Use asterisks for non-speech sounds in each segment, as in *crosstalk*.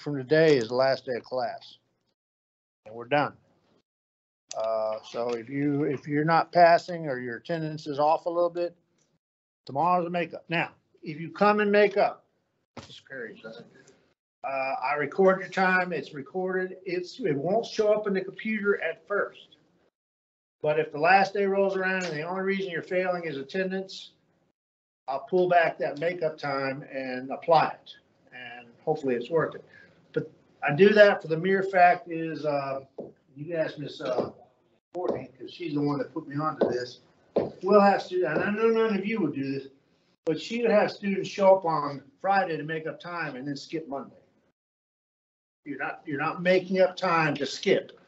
from today is the last day of class. And we're done. Uh, so if you, if you're not passing or your attendance is off a little bit, tomorrow's a makeup. Now, if you come and make up, crazy. Uh, I record your time, it's recorded, it's, it won't show up in the computer at first. But if the last day rolls around and the only reason you're failing is attendance, I'll pull back that makeup time and apply it. And hopefully it's worth it. I do that for the mere fact is, uh, you can ask Miss, uh, Courtney, because she's the one that put me onto this. We'll have students, and I know none of you would do this, but she would have students show up on Friday to make up time and then skip Monday. You're not, you're not making up time to skip.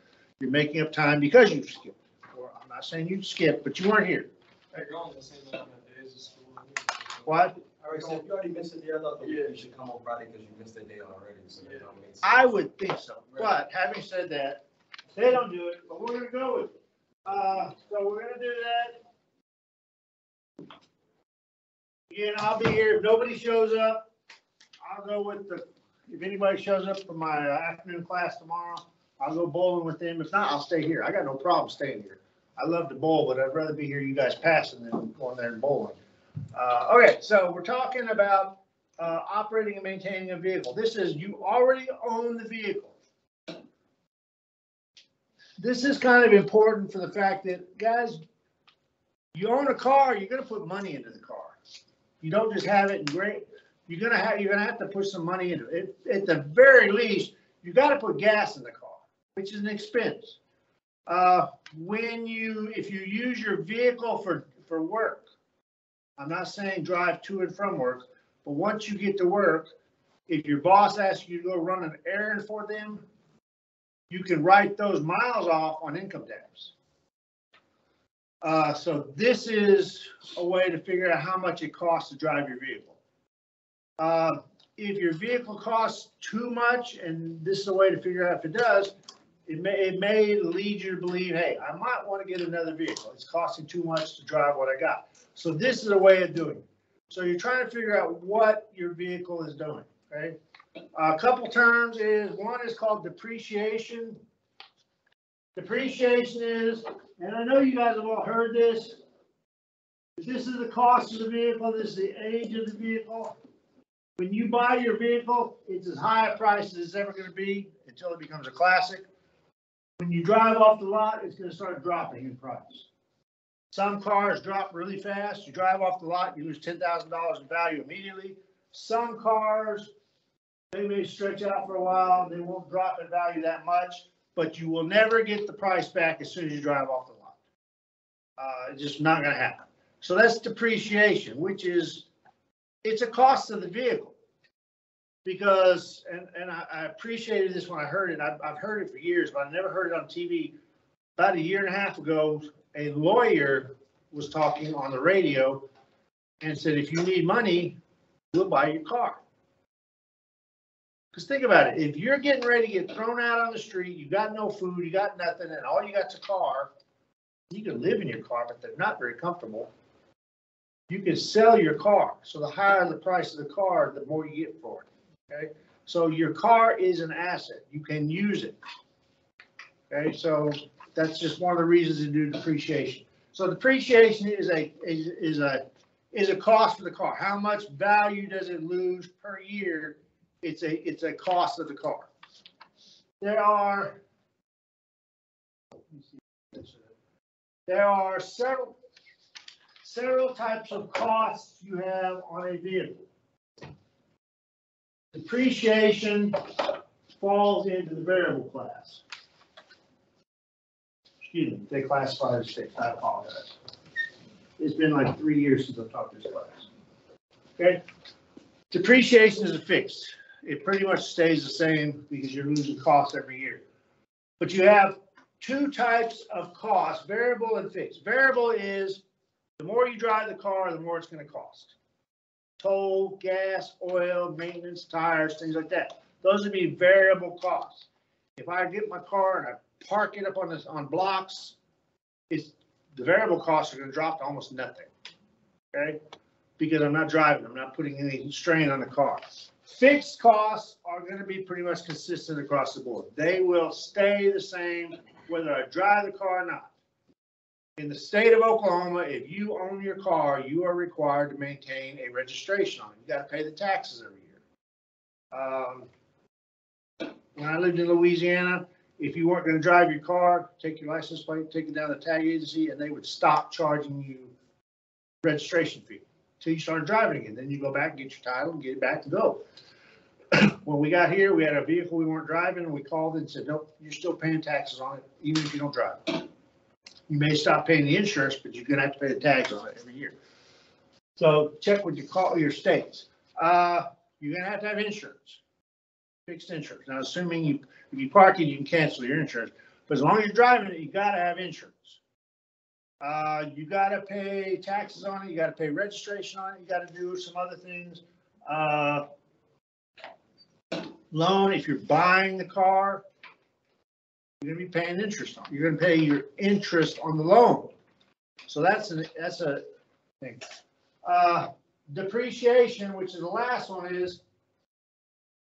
You're making up time because you skipped. Or I'm not saying you skipped, but you weren't here. You're on the same amount of days of school. What? I already said, you already missed a day, I thought you should come on Friday because you missed a day already, so that don't make sense. I would think so, but having said that, they don't do it, but we're gonna go with it. Uh, so we're gonna do that. Again, I'll be here. If nobody shows up, I'll go with the, if anybody shows up for my uh, afternoon class tomorrow, I'll go bowling with them. If not, I'll stay here. I got no problem staying here. I love to bowl, but I'd rather be here, you guys passing than going there and bowling. Uh, okay, so we're talking about uh, operating and maintaining a vehicle. This is, you already own the vehicle. This is kind of important for the fact that, guys, you own a car, you're gonna put money into the car. You don't just have it in great, you're gonna have, you're gonna have to put some money into it. At the very least, you gotta put gas in the car, which is an expense. Uh, when you, if you use your vehicle for, for work, I'm not saying drive to and from work, but once you get to work, if your boss asks you to go run an errand for them, you can write those miles off on income tax. Uh, so this is a way to figure out how much it costs to drive your vehicle. Uh, if your vehicle costs too much, and this is a way to figure out if it does, it may, it may lead you to believe, hey, I might want to get another vehicle. It's costing too much to drive what I got. So this is a way of doing it. So you're trying to figure out what your vehicle is doing, okay? A couple terms is, one is called depreciation. Depreciation is, and I know you guys have all heard this. This is the cost of the vehicle, this is the age of the vehicle. When you buy your vehicle, it's as high a price as it's ever gonna be until it becomes a classic. When you drive off the lot, it's gonna start dropping in price. Some cars drop really fast. You drive off the lot, you lose ten thousand dollars in value immediately. Some cars, they may stretch out for a while, they won't drop in value that much, but you will never get the price back as soon as you drive off the lot. Uh, it's just not gonna happen. So that's depreciation, which is, it's a cost of the vehicle. Because, and, and I, I appreciated this when I heard it. I've, I've heard it for years, but I never heard it on TV. About a year and a half ago, a lawyer was talking on the radio and said, if you need money, we'll buy your car. Because think about it, if you're getting ready to get thrown out on the street, you got no food, you got nothing, and all you got's a car, you can live in your car, but they're not very comfortable. You can sell your car. So the higher the price of the car, the more you get for it. Okay? So your car is an asset. You can use it. Okay, so that's just one of the reasons to do depreciation. So depreciation is a, is, is a, is a cost for the car. How much value does it lose per year? It's a, it's a cost of the car. There are, there are several, several types of costs you have on a vehicle. Depreciation falls into the variable class. Excuse me, they classify as six, I apologize. It's been like three years since I've taught this class. Okay? Depreciation is a fixed. It pretty much stays the same because you're losing costs every year. But you have two types of costs, variable and fixed. Variable is the more you drive the car, the more it's gonna cost. Toll, gas, oil, maintenance, tires, things like that. Those would be variable costs. If I get my car and I park it up on this, on blocks, it's, the variable costs are gonna drop to almost nothing. Okay? Because I'm not driving, I'm not putting any strain on the car. Fixed costs are gonna be pretty much consistent across the board. They will stay the same whether I drive the car or not. In the state of Oklahoma, if you own your car, you are required to maintain a registration on it. You gotta pay the taxes every year. Um, When I lived in Louisiana, if you weren't gonna drive your car, take your license plate, take it down to the tag agency, and they would stop charging you registration fee till you started driving again. Then you go back and get your title and get it back to go. *clears throat* When we got here, we had a vehicle we weren't driving, and we called and said, nope, you're still paying taxes on it, even if you don't drive. You may stop paying the insurance, but you're gonna have to pay the tax on it every year. So check with your call, your states. Uh, you're gonna have to have insurance. Fixed insurance. Now, assuming you, if you park it, you can cancel your insurance, but as long as you're driving it, you gotta have insurance. Uh, you gotta pay taxes on it, you gotta pay registration on it, you gotta do some other things. Uh, Loan, if you're buying the car, you're gonna be paying interest on, it. you're gonna pay your interest on the loan. So that's an, that's a thing. Uh, depreciation, which is the last one is,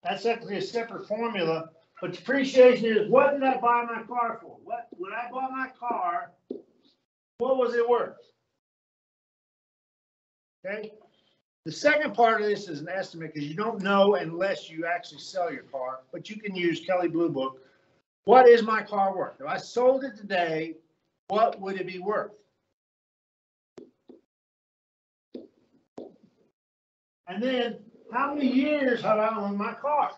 that's actually a separate formula, but depreciation is, what did I buy my car for? What, when I bought my car, what was it worth? Okay, the second part of this is an estimate, because you don't know unless you actually sell your car, but you can use Kelley Blue Book. What is my car worth? If I sold it today, what would it be worth? And then, how many years have I owned my car?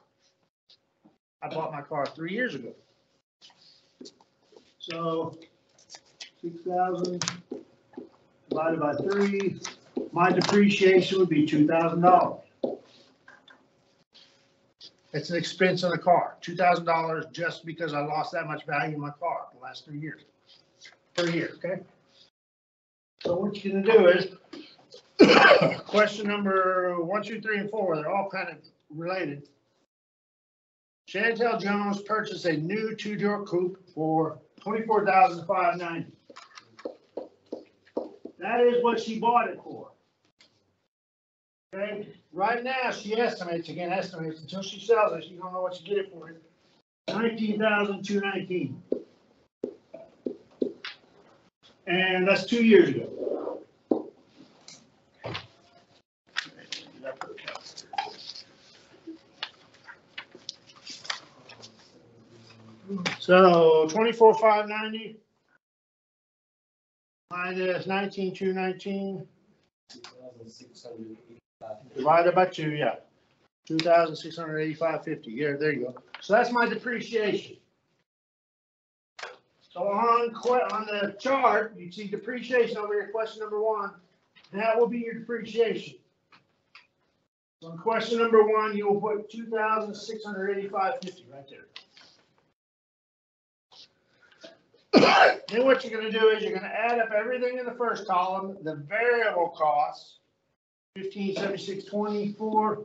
I bought my car three years ago. So, six thousand divided by three, my depreciation would be two thousand dollars. It's an expense on the car, two thousand dollars just because I lost that much value in my car the last three years, per year, okay? So what you're gonna do is, *coughs* question number one, two, three, and four, they're all kind of related. Chantel Jones purchased a new two-door coupe for twenty-four thousand five ninety. That is what she bought it for. Okay, right now, she estimates, again, estimates, until she sells it, she don't know what she get it for. Nineteen thousand two nineteen. And that's two years ago. So twenty-four five ninety minus nineteen two nineteen. 2,685. Divided by two, yeah. Two thousand six hundred eighty-five fifty, yeah, there you go. So that's my depreciation. So on on the chart, you see depreciation over here, question number one, that will be your depreciation. So on question number one, you will put two thousand six hundred eighty-five fifty right there. Then what you're gonna do is you're gonna add up everything in the first column, the variable costs, fifteen seventy-six twenty-four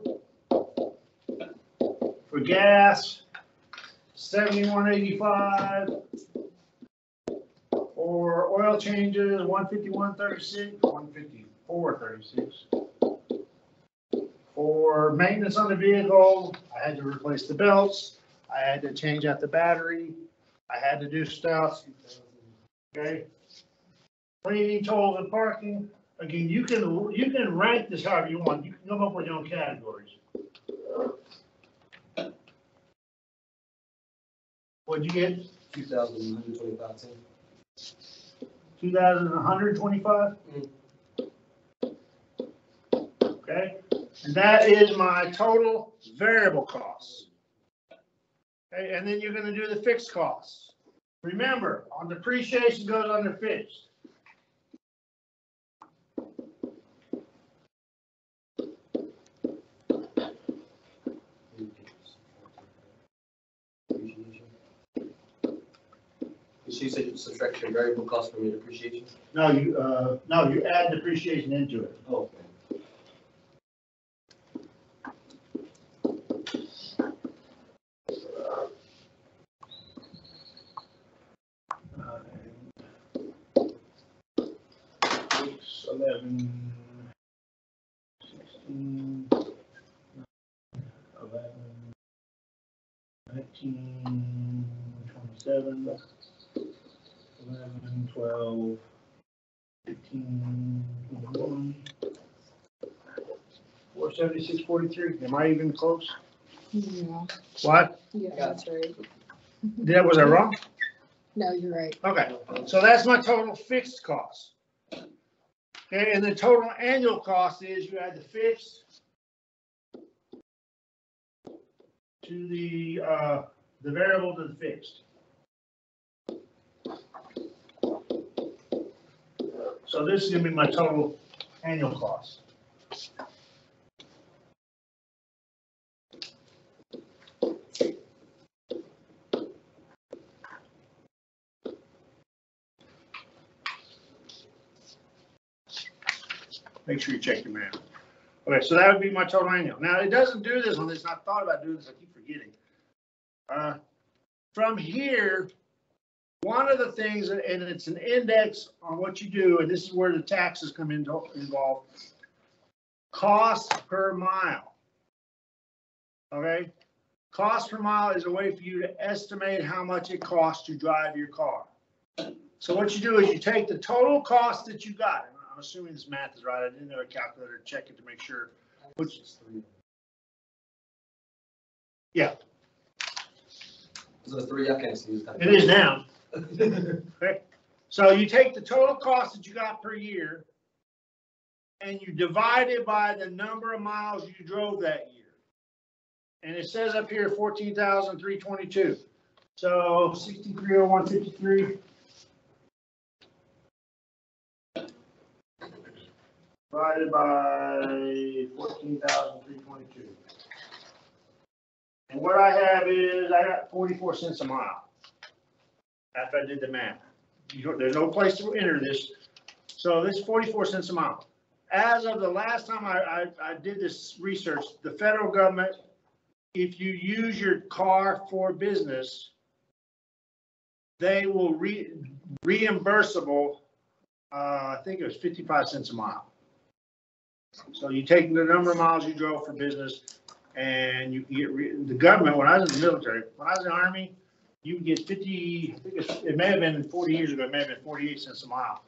for gas, seventy-one eighty-five for oil changes, one fifty-one thirty-six, one fifty-four thirty-six. For maintenance on the vehicle, I had to replace the belts, I had to change out the battery, I had to do stuff, okay? Cleaning, tolls and parking, again, you can, you can rank this however you want, you can come up with your own categories. What'd you get, 2,125 ten. two thousand one hundred twenty-five? Okay, and that is my total variable costs. Okay, and then you're gonna do the fixed costs. Remember, on depreciation goes under fixed. She said you subtract your variable cost from your depreciation? No, you, uh, no, you add depreciation into it. Oh. Six, eleven, sixteen. eighteen, twenty-seven, eleven, twelve, fifteen, twenty-one. Four seventy-six, forty-three, am I even close? Yeah, What? yeah, that's right. Did, was I wrong? No, you're right. Okay, so that's my total fixed cost. And the total annual cost is you add the fixed to the, uh, the variable to the fixed. So this is gonna be my total annual cost. Make sure you check your math. Okay, so that would be my total annual. Now, it doesn't do this on this, I thought about doing this, I keep forgetting. Uh, From here, one of the things, and it's an index on what you do, and this is where the taxes come into, involved. Cost per mile. Okay? Cost per mile is a way for you to estimate how much it costs to drive your car. So what you do is you take the total cost that you got, I'm assuming this math is right. I didn't have a calculator. Check it to make sure. Which is three. Yeah. So it's three. I can't see. It is now. *laughs* okay. So you take the total cost that you got per year and you divide it by the number of miles you drove that year. And it says up here 14,322. So 6,301.53 Divided by fourteen thousand three twenty-two. And what I have is, I got forty-four cents a mile. After I did the math. You there's no place to enter this. So this is forty-four cents a mile. As of the last time I, I, I did this research, the federal government, if you use your car for business, they will re, reimbursable, uh, I think it was fifty-five cents a mile. So you take the number of miles you drove for business and you get, re- the government, when I was in the military, when I was in the army, you would get fifty, I think it may have been forty years ago, it may have been forty-eight cents a mile.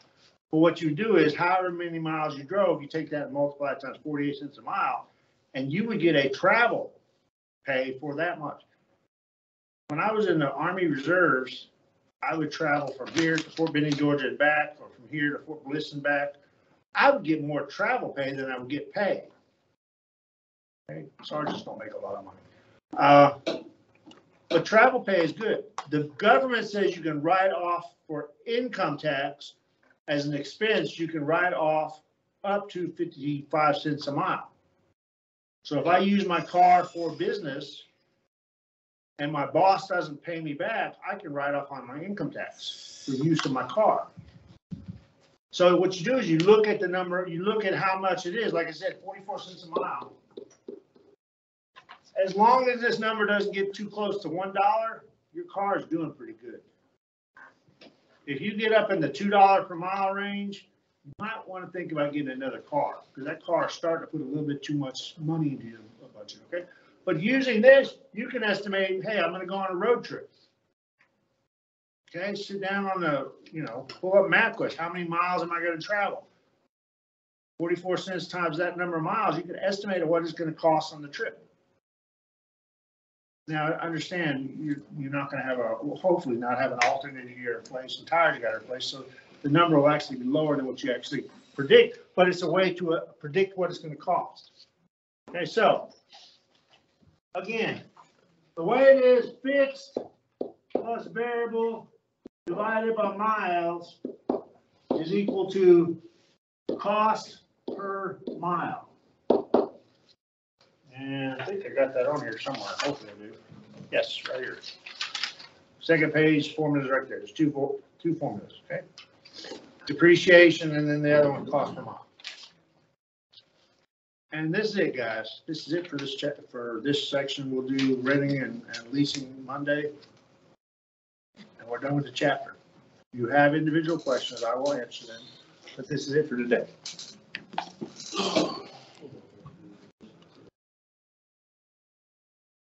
But what you do is however many miles you drove, you take that and multiply it times forty-eight cents a mile, and you would get a travel pay for that much. When I was in the Army Reserves, I would travel from here to Fort Benning, Georgia and back, or from here to Fort Bliss and back. I would get more travel pay than I would get paid. Okay, sergeants don't make a lot of money. Uh, But travel pay is good. The government says you can write off for income tax as an expense, you can write off up to fifty-five cents a mile. So if I use my car for business and my boss doesn't pay me back, I can write off on my income tax for use of my car. So what you do is you look at the number, you look at how much it is, like I said, forty-four cents a mile. As long as this number doesn't get too close to one dollar, your car is doing pretty good. If you get up in the two dollar per mile range, you might want to think about getting another car, because that car is starting to put a little bit too much money into your budget, okay? But using this, you can estimate, hey, I'm gonna go on a road trip. Okay, sit down on the, you know, pull up MapQuest, how many miles am I gonna travel? Forty-four cents times that number of miles, you can estimate what it's gonna cost on the trip. Now, understand, you're, you're not gonna have a, well, hopefully not have an alternator you gotta replace, and tires you gotta replace, so the number will actually be lower than what you actually predict, but it's a way to uh, predict what it's gonna cost. Okay, so, again, the way it is fixed plus variable divided by miles is equal to cost per mile. And I think I got that on here somewhere, hopefully I do. Yes, right here. Second page, formulas right there, there's two, two formulas, okay? Depreciation and then the other one, cost per mile. And this is it, guys. This is it for this for this section. We'll do renting and, and leasing Monday. And we're done with the chapter. If you have individual questions, I will answer them, but this is it for today.